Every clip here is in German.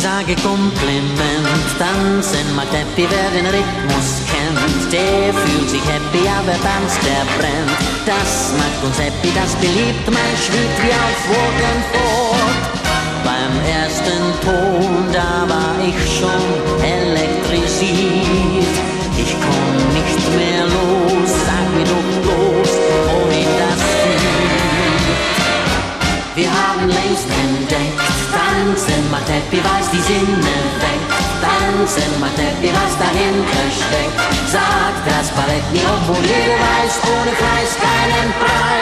sage Kompliment, tanzen macht happy, wer den Rhythmus kennt. Der fühlt sich happy, aber tanzt, der brennt. Das macht uns happy, das beliebt, man schwebt wie auf Wogen fort. Sinne weg. Tanzen macht happy, was dahinter steckt. Sagt das Ballett mir, obwohl jeder weiß, ohne Preis keinen Preis.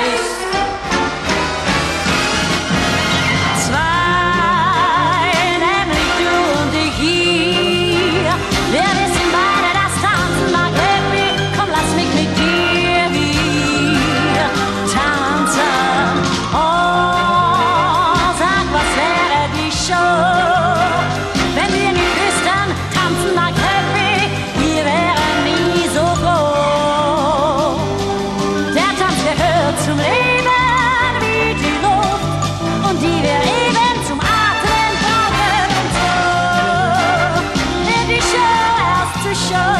show.